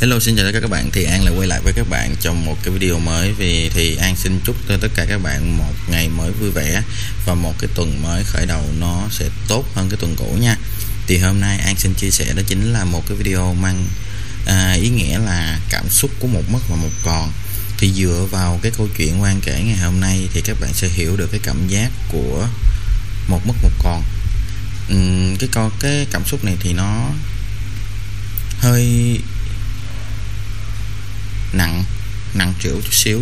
Hello xin chào tất cả các bạn. Thì An lại quay lại với các bạn trong một cái video mới. Vì thì An xin chúc cho tất cả các bạn một ngày mới vui vẻ. Và một cái tuần mới khởi đầu nó sẽ tốt hơn cái tuần cũ nha. Thì hôm nay An xin chia sẻ đó chính là một cái video mang à, ý nghĩa là cảm xúc của một mất và một còn. Thì dựa vào cái câu chuyện quan kể ngày hôm nay thì các bạn sẽ hiểu được cái cảm giác của một mất một còn. Uhm, cái con cái cảm xúc này thì nó hơi nặng nặng trĩu chút xíu.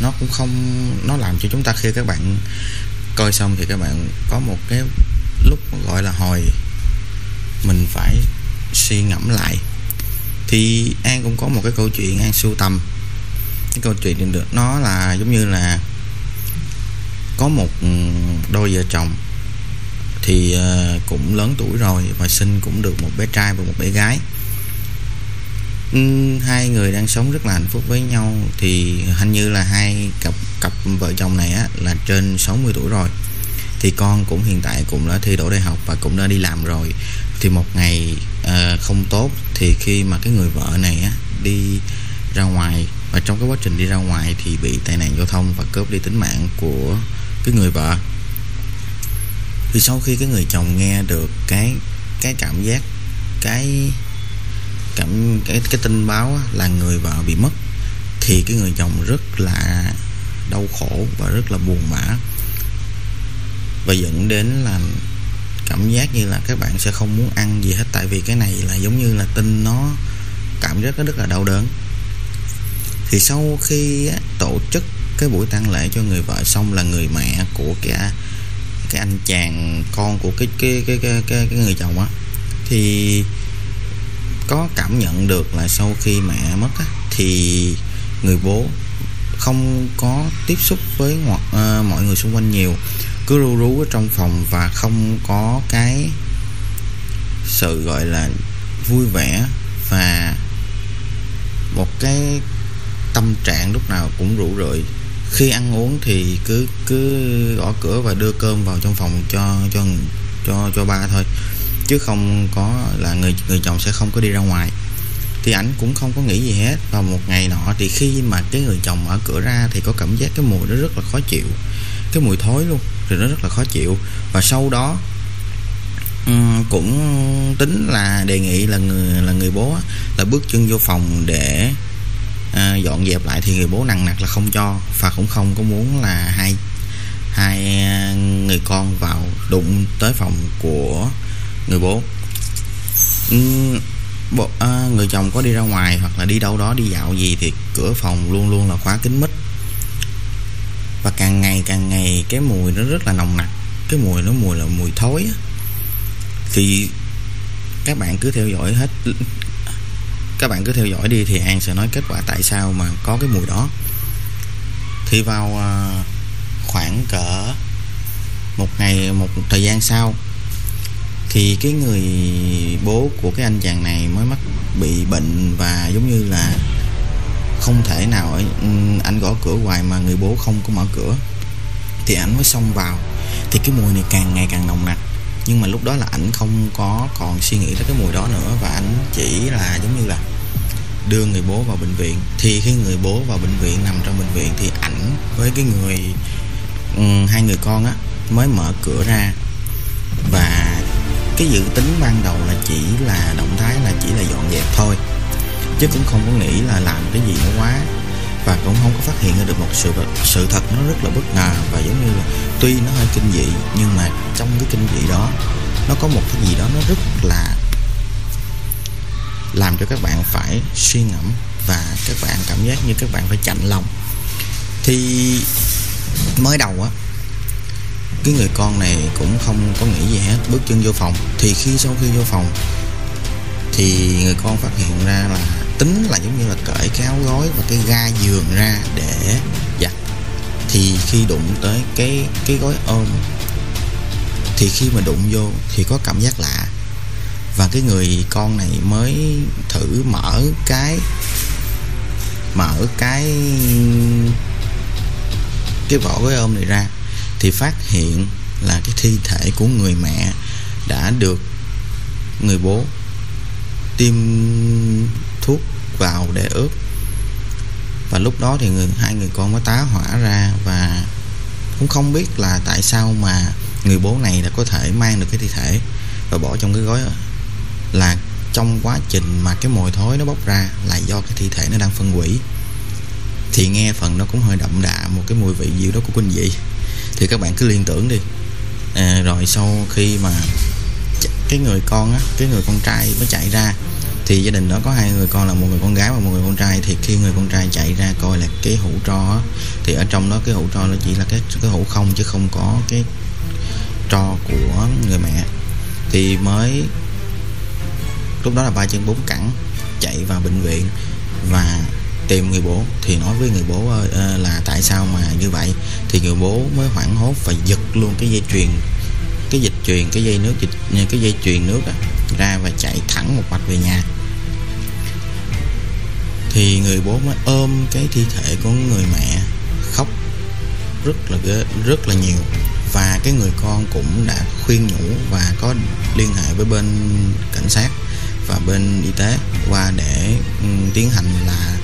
Nó cũng không, nó làm cho chúng ta khi các bạn coi xong thì các bạn có một cái lúc gọi là hồi, mình phải suy ngẫm lại. Thì an cũng có một cái câu chuyện, an sưu tầm. Cái câu chuyện được, nó là giống như là có một đôi vợ chồng thì ờ, cũng lớn tuổi rồi và sinh cũng được một bé trai và một bé gái. Ừ, hai người đang sống rất là hạnh phúc với nhau. Thì hình như là hai cặp cặp vợ chồng này á, là trên 60 tuổi rồi. Thì con cũng hiện tại cũng đã thi đỗ đại học và cũng đã đi làm rồi. Thì một ngày uh, không tốt thì khi mà cái người vợ này á, đi ra ngoài và trong cái quá trình đi ra ngoài thì bị tai nạn giao thông và cướp đi tính mạng của cái người vợ. Thì sau khi cái người chồng nghe được cái cái cảm giác cái cảm cái cái tin báo là người vợ bị mất. Thì cái người chồng rất là đau khổ và rất là buồn bã. Và dẫn đến là cảm giác như là các bạn sẽ không muốn ăn gì hết. Tại vì cái này là giống như là tin nó cảm giác nó rất là đau đớn. Thì sau khi tổ chức cái buổi tang lễ cho người vợ xong là người mẹ của cái cái anh chàng con của cái cái cái cái cái, cái người chồng á thì có cảm nhận được là sau khi mẹ mất á, thì người bố không có tiếp xúc với uh, mọi người xung quanh nhiều cứ ru rú ở trong phòng và không có cái sự gọi là vui vẻ và một cái tâm trạng lúc nào cũng rủ rượi. Khi ăn uống thì cứ cứ gõ cửa và đưa cơm vào trong phòng cho cho cho cho ba thôi chứ không có là người người chồng sẽ không có đi ra ngoài. Thì ảnh cũng không có nghĩ gì hết. Vào một ngày nọ thì khi mà cái người chồng mở cửa ra thì có cảm giác cái mùi nó rất là khó chịu. Cái mùi thối luôn thì nó rất là khó chịu. Và sau đó ừ, cũng tính là đề nghị là người là người bố là bước chân vô phòng để à, dọn dẹp lại. Thì người bố nặng nặc là không cho và cũng không có muốn là hai hai người con vào đụng tới phòng của người bố. Ừ, bộ, à, người chồng có đi ra ngoài hoặc là đi đâu đó đi dạo gì thì cửa phòng luôn luôn là khóa kín mít. Và càng ngày càng ngày cái mùi nó rất là nồng nặc. Cái mùi nó mùi là mùi thối thì các bạn cứ theo dõi hết. Các bạn cứ theo dõi đi thì an sẽ nói kết quả tại sao mà có cái mùi đó. Thì vào à, khoảng cỡ một ngày một thời gian sau thì cái người bố của cái anh chàng này mới mắc bị bệnh và giống như là không thể nào ấy, ừ, anh gõ cửa hoài mà người bố không có mở cửa. Thì ảnh mới xông vào. Thì cái mùi này càng ngày càng nồng nặc. Nhưng mà lúc đó là ảnh không có còn suy nghĩ tới cái mùi đó nữa và ảnh chỉ là giống như là đưa người bố vào bệnh viện. Thì khi người bố vào bệnh viện nằm trong bệnh viện thì ảnh với cái người um, hai người con á mới mở cửa ra và cái dự tính ban đầu là chỉ là động thái là chỉ là dọn dẹp thôi. Chứ cũng không có nghĩ là làm cái gì nó quá. Và cũng không có phát hiện ra được một sự sự thật nó rất là bất ngờ. Và giống như là tuy nó hơi kinh dị, nhưng mà trong cái kinh dị đó, nó có một cái gì đó nó rất là làm cho các bạn phải suy ngẫm và các bạn cảm giác như các bạn phải chạnh lòng. Thì mới đầu á cái người con này cũng không có nghĩ gì hết, bước chân vô phòng. Thì khi sau khi vô phòng, thì người con phát hiện ra là tính là giống như là cởi cái áo gối và cái ga giường ra để giặt. Thì khi đụng tới cái cái gói ôm, thì khi mà đụng vô thì có cảm giác lạ. Và cái người con này mới thử mở cái mở cái cái vỏ gói ôm này ra thì phát hiện là cái thi thể của người mẹ đã được người bố tiêm thuốc vào để ướp. Và lúc đó thì người, hai người con mới tá hỏa ra và cũng không biết là tại sao mà người bố này đã có thể mang được cái thi thể và bỏ trong cái gói. Là trong quá trình mà cái mùi thối nó bốc ra là do cái thi thể nó đang phân hủy. Thì nghe phần nó cũng hơi đậm đà một cái mùi vị gì đó của kinh dị thì các bạn cứ liên tưởng đi. À, rồi sau khi mà cái người con á cái người con trai mới chạy ra thì gia đình đó có hai người con là một người con gái và một người con trai. Thì khi người con trai chạy ra coi là cái hũ tro á, thì ở trong đó cái hũ tro nó chỉ là cái cái hũ không chứ không có cái tro của người mẹ. Thì mới lúc đó là ba chân bốn cẳng chạy vào bệnh viện và tìm người bố thì nói với người bố ơi là tại sao mà như vậy? Thì người bố mới hoảng hốt và giật luôn cái dây chuyền cái dịch truyền cái dây nước dịch ờ, cái dây chuyền nước á, ra và chạy thẳng một mạch về nhà. Thì người bố mới ôm cái thi thể của người mẹ khóc rất là rất là nhiều. Và cái người con cũng đã khuyên nhủ và có liên hệ với bên cảnh sát và bên y tế qua để ừ, tiến hành là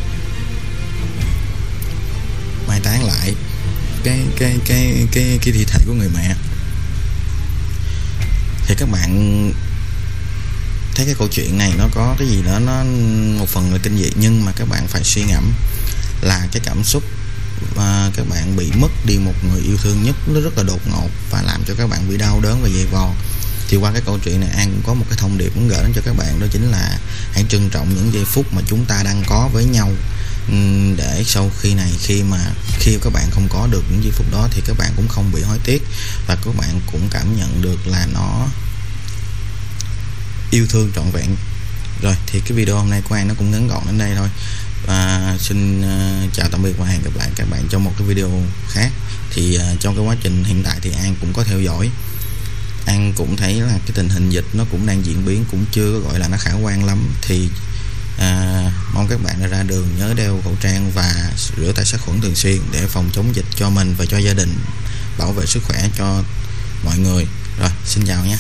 mai táng lại cái cái cái cái cái thi thể của người mẹ. Thì các bạn thấy cái câu chuyện này nó có cái gì đó, nó một phần là kinh dị, nhưng mà các bạn phải suy ngẫm là cái cảm xúc và các bạn bị mất đi một người yêu thương nhất nó rất là đột ngột và làm cho các bạn bị đau đớn và dày vò. Thì qua cái câu chuyện này, An cũng có một cái thông điệp muốn gửi đến cho các bạn, đó chính là hãy trân trọng những giây phút mà chúng ta đang có với nhau. Ừ, để sau khi này khi mà khi các bạn không có được những giây phút đó thì các bạn cũng không bị hối tiếc và các bạn cũng cảm nhận được là nó yêu thương trọn vẹn. Rồi thì cái video hôm nay của An nó cũng ngắn gọn đến đây thôi. Và xin uh, chào tạm biệt và hẹn gặp lại các bạn trong một cái video khác. Thì uh, trong cái quá trình hiện tại thì An cũng có theo dõi. An cũng thấy là cái tình hình dịch nó cũng đang diễn biến cũng chưa có gọi là nó khả quan lắm. Thì à, mong các bạn ra đường nhớ đeo khẩu trang và rửa tay sát khuẩn thường xuyên để phòng chống dịch cho mình và cho gia đình bảo vệ sức khỏe cho mọi người. Rồi xin chào nhé.